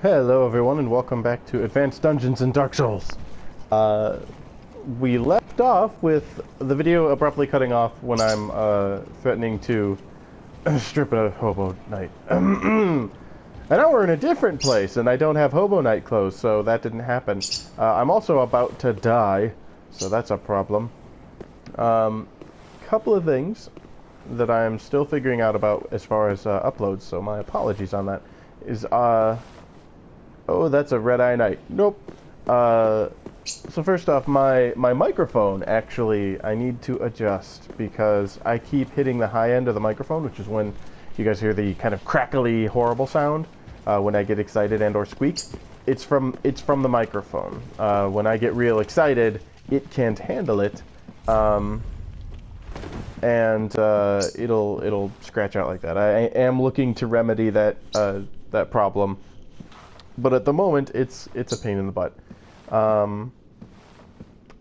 Hello, everyone, and welcome back to Advanced Dungeons and Dark Souls. Uh, we left off with the video abruptly cutting off when I'm uh, threatening to strip a hobo knight. and now we're in a different place, and I don't have hobo knight clothes, so that didn't happen. Uh, I'm also about to die, so that's a problem. Um, couple of things that I'm still figuring out about as far as uh, uploads, so my apologies on that. Is uh Oh, that's a red eye knight. Nope. Uh, so first off, my, my microphone, actually, I need to adjust because I keep hitting the high end of the microphone, which is when you guys hear the kind of crackly, horrible sound uh, when I get excited and or squeak. It's from, it's from the microphone. Uh, when I get real excited, it can't handle it. Um, and uh, it'll it'll scratch out like that. I am looking to remedy that uh, that problem but at the moment, it's it's a pain in the butt. Um,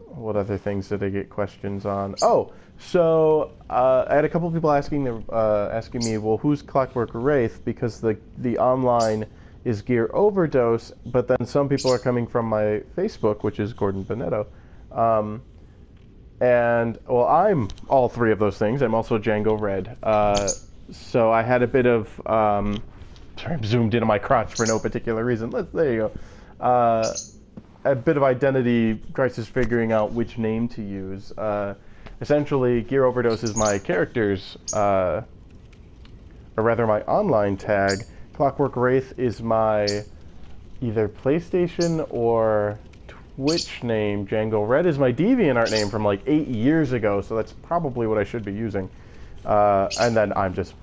what other things did I get questions on? Oh, so uh, I had a couple people asking the, uh, asking me, well, who's Clockwork Wraith? Because the the online is Gear Overdose, but then some people are coming from my Facebook, which is Gordon Bennetto. Um, and well, I'm all three of those things. I'm also Django Red. Uh, so I had a bit of um, Sorry, I'm zoomed into my crotch for no particular reason. Let's, there you go. Uh, a bit of identity crisis figuring out which name to use. Uh, essentially, Gear Overdose is my character's, uh, or rather my online tag. Clockwork Wraith is my either PlayStation or Twitch name. Django Red is my DeviantArt name from like eight years ago, so that's probably what I should be using. Uh, and then I'm just,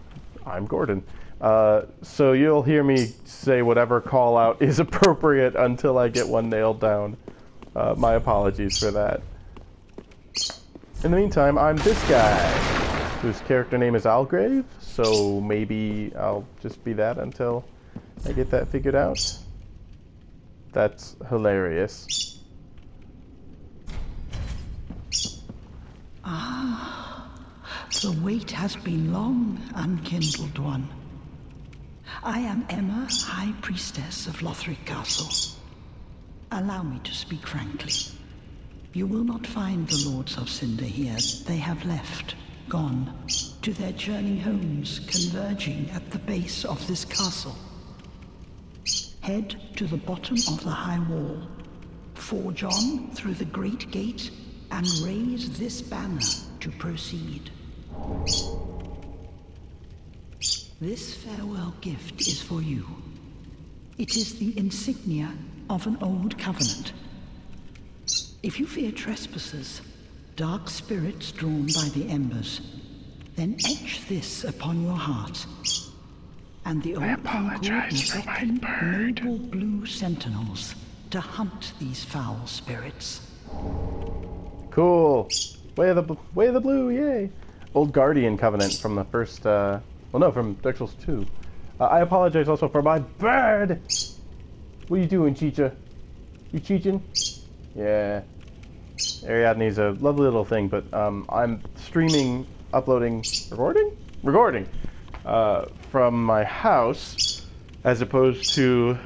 I'm Gordon. Uh, so you'll hear me say whatever call out is appropriate until I get one nailed down. Uh, my apologies for that. In the meantime, I'm this guy, whose character name is Houlgrave, so maybe I'll just be that until I get that figured out. That's hilarious. Ah, the wait has been long, unkindled one. I am Emma, High Priestess of Lothric Castle. Allow me to speak frankly. You will not find the Lords of Cinder here. They have left, gone, to their journey homes, converging at the base of this castle. Head to the bottom of the high wall, forge on through the great gate, and raise this banner to proceed. This farewell gift is for you. It is the insignia of an old covenant. If you fear trespassers, dark spirits drawn by the embers, then etch this upon your heart. And the old Concord beckoned noble blue sentinels to hunt these foul spirits. Cool. Way of the way of the blue, yay! Old Guardian Covenant from the first uh, well, no, from Souls 2. Uh, I apologize also for my bird! What are you doing, Chicha? You cheating? Yeah. Ariadne's a lovely little thing, but um, I'm streaming, uploading, recording? Recording! Uh, from my house, as opposed to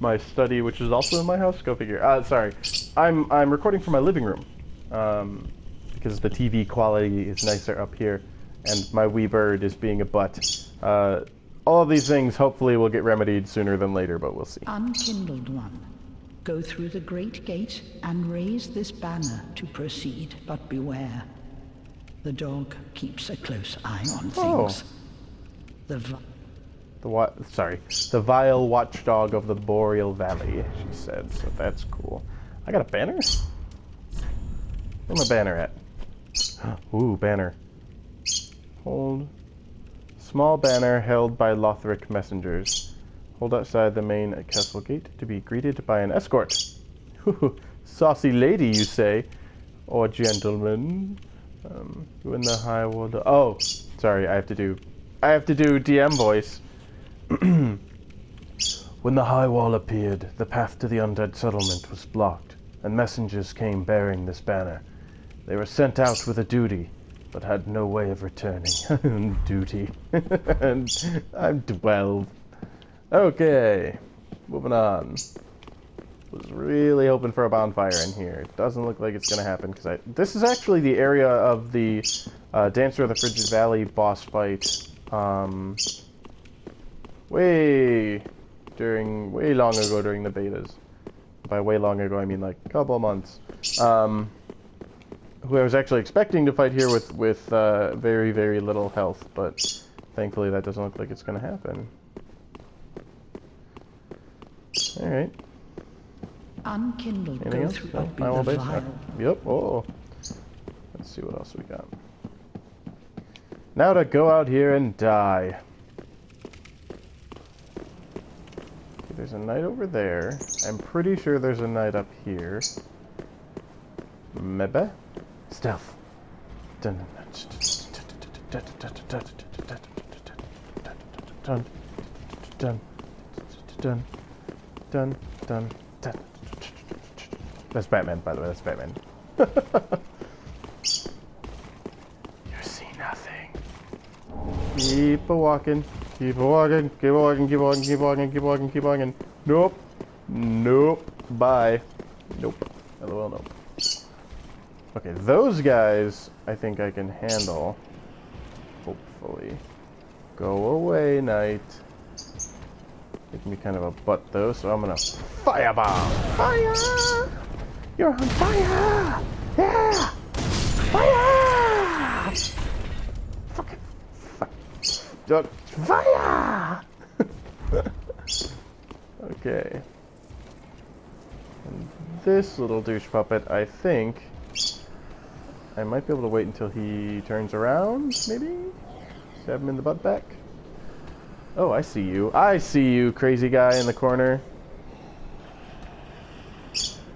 my study, which is also in my house. Go figure. Uh, sorry. I'm, I'm recording from my living room, um, because the TV quality is nicer up here and my wee bird is being a butt. Uh, all of these things hopefully will get remedied sooner than later, but we'll see. Unkindled one, go through the great gate and raise this banner to proceed, but beware. The dog keeps a close eye on oh. things. Oh. The the what? Sorry, the vile watchdog of the Boreal Valley. She said, so that's cool. I got a banner. Where's my banner at? Ooh, banner. Hold. Small banner held by Lothric messengers. Hold outside the main castle gate to be greeted by an escort. Saucy lady, you say? Or gentleman? Um, in the high wall. Oh, sorry, I have to do. I have to do DM voice. when the high wall appeared, the path to the undead settlement was blocked, and messengers came bearing this banner. They were sent out with a duty but had no way of returning. Duty. and I'm 12. Okay, moving on. Was really hoping for a bonfire in here. It doesn't look like it's gonna happen because I. This is actually the area of the uh, Dancer of the Frigid Valley boss fight. Um, way during way long ago during the betas. By way long ago, I mean like a couple months. Um, who I was actually expecting to fight here with with uh, very very little health, but thankfully that doesn't look like it's gonna happen. All right. Unkindled Anything go else? through No, would be Primal the base? vial. Yep. Oh. Let's see what else we got. Now to go out here and die. Okay, there's a knight over there. I'm pretty sure there's a knight up here. Maybe? Stealth. Dun, dun, dun, dun, dun, dun, dun, dun. That's Batman, by the way. That's Batman. you see nothing. Keep a walking. Keep a walking. Keep a walking. Keep walking. Keep walking. Keep walking. Keep walking. Nope. Nope. Bye. Nope. LOL. Nope. Okay, those guys I think I can handle. Hopefully. Go away, knight. Making me kind of a butt though, so I'm gonna firebomb. Fire! You're on fire! Yeah! Fire! Fucking fuck. Fire! okay. And this little douche puppet, I think, I might be able to wait until he turns around, maybe? Stab him in the butt back? Oh, I see you. I see you, crazy guy in the corner.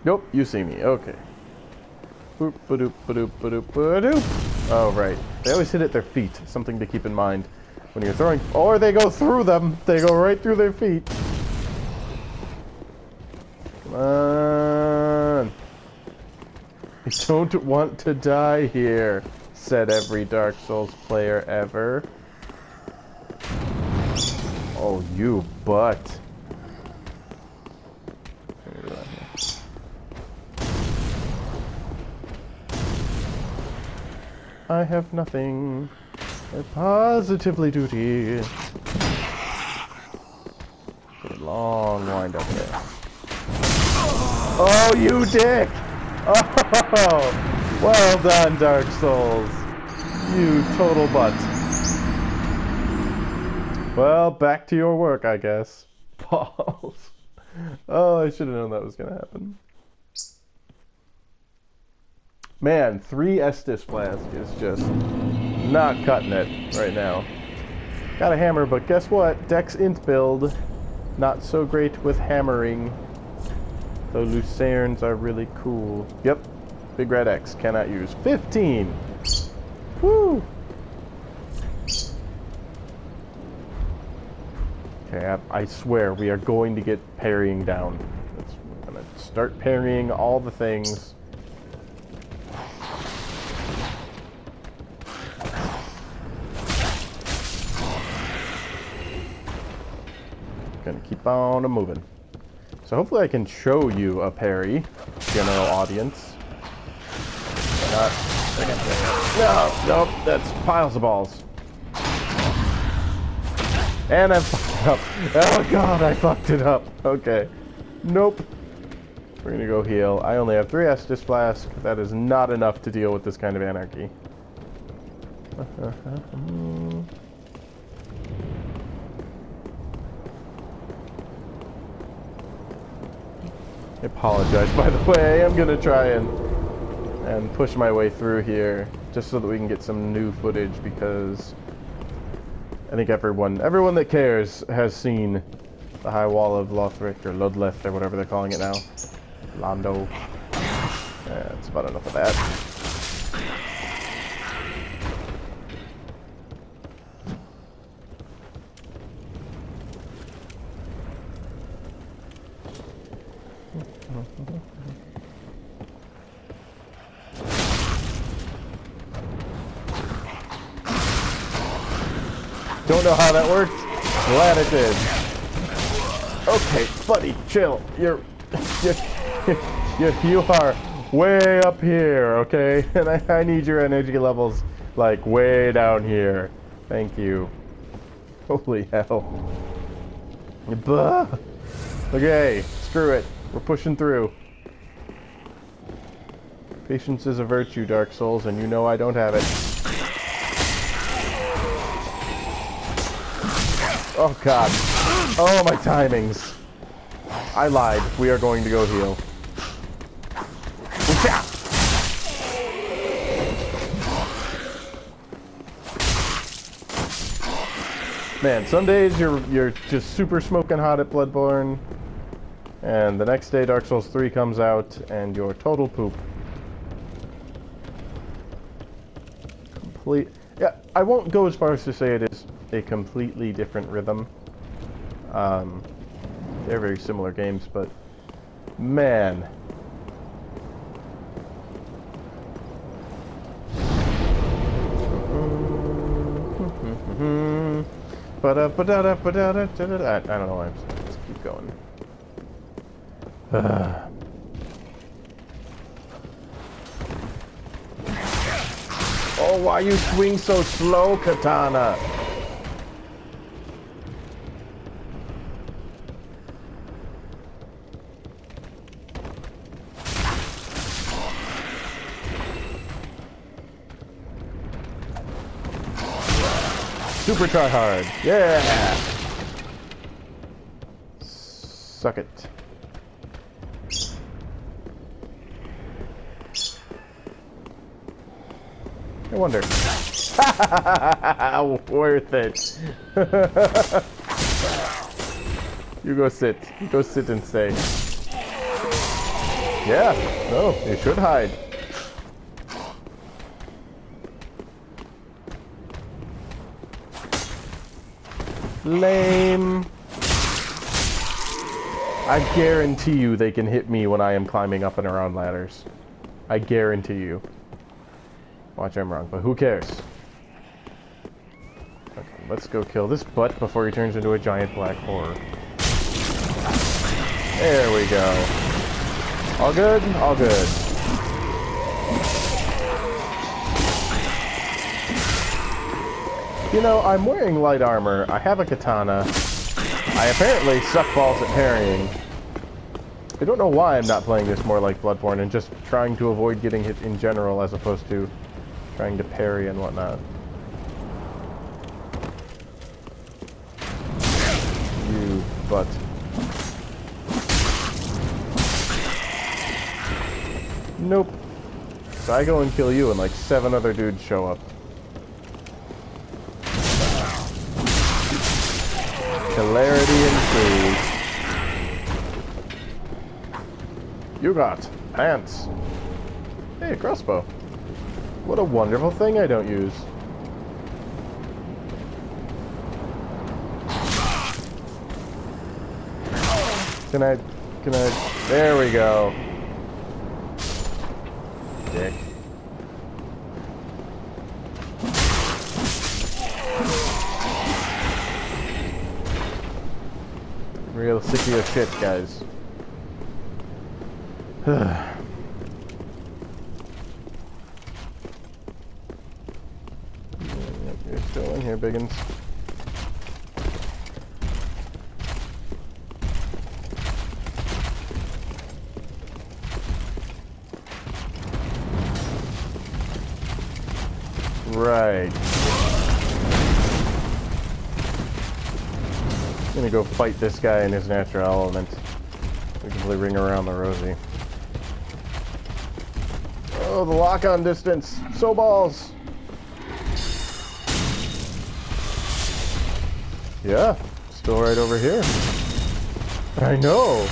Nope, you see me. Okay. Boop, ba-doop, ba-doop, ba-doop, ba-doop. Oh, right. They always hit at their feet. Something to keep in mind when you're throwing. Or they go through them. They go right through their feet. Come on. I don't want to die here, said every Dark Souls player ever. Oh, you butt. I have nothing. I positively duty. Long wind up there. Oh, you dick! Oh, well done, Dark Souls. You total butt. Well, back to your work, I guess. Balls. Oh, I should have known that was going to happen. Man, three Estus Flask is just not cutting it right now. Got a hammer, but guess what? Dex int build, not so great with hammering. Though Lucernes are really cool. Yep, Big Red X, cannot use. 15! Woo! Okay, I, I swear we are going to get parrying down. Let's, we're gonna start parrying all the things. Gonna keep on moving. So hopefully I can show you a parry, general audience. No, nope, that's piles of balls. And I fucked up. Oh god, I fucked it up. Okay. Nope. We're gonna go heal. I only have three Estus Flask. That is not enough to deal with this kind of anarchy. I apologize, by the way. I'm gonna try and and push my way through here just so that we can get some new footage because I think everyone everyone that cares has seen the high wall of Lothric or Ludleth or whatever they're calling it now. Londo. That's about enough of that. Don't know how that worked. Glad it did. Okay, buddy, chill. You're, you're, you you are way up here, okay? And I, I need your energy levels like way down here. Thank you. Holy hell. Bah. Okay, screw it. We're pushing through. Patience is a virtue, Dark Souls, and you know I don't have it. Oh god. Oh, my timings. I lied. We are going to go heal. Man, some days you're you're just super smoking hot at Bloodborne, and the next day Dark Souls 3 comes out and you're total poop. Complete. Yeah, I won't go as far as to say it a completely different rhythm. Um, they're very similar games, but man. But uh, but but I don't know why I'm saying. Let's keep going. Uh. Oh, why you swing so slow, Katana? Super try hard. Yeah. Suck it. I wonder. Worth it. you go sit. You go sit and stay. Yeah. No, you should hide. Lame. I guarantee you they can hit me when I am climbing up and around ladders. I guarantee you. Watch, I'm wrong, but who cares? Okay, let's go kill this butt before he turns into a giant black horror. There we go. All good? All good. You know, I'm wearing light armor, I have a katana, I apparently suck balls at parrying. I don't know why I'm not playing this more like Bloodborne and just trying to avoid getting hit in general as opposed to trying to parry and whatnot. You butt. Nope. So I go and kill you and like seven other dudes show up. Hilarity ensues. You got pants. Hey, a crossbow. What a wonderful thing I don't use. Can I, can I, there we go. Dick. Real sicky of your shit, guys. You're still in here, Biggins. Right. Gonna go fight this guy in his natural element. We can play Ring Around the rosy. Oh, the lock-on distance! So balls! Yeah, still right over here. I know!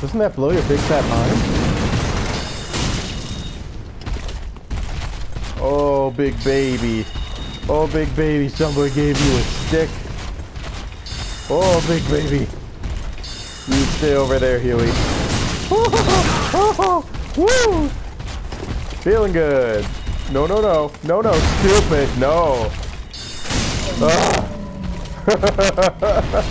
Doesn't that blow your big fat mind? Oh, big baby. Oh, big baby, somebody gave you a stick. Oh, big baby. You stay over there, Huey. Woo! Feeling good. No, no, no. No, no. Stupid. No.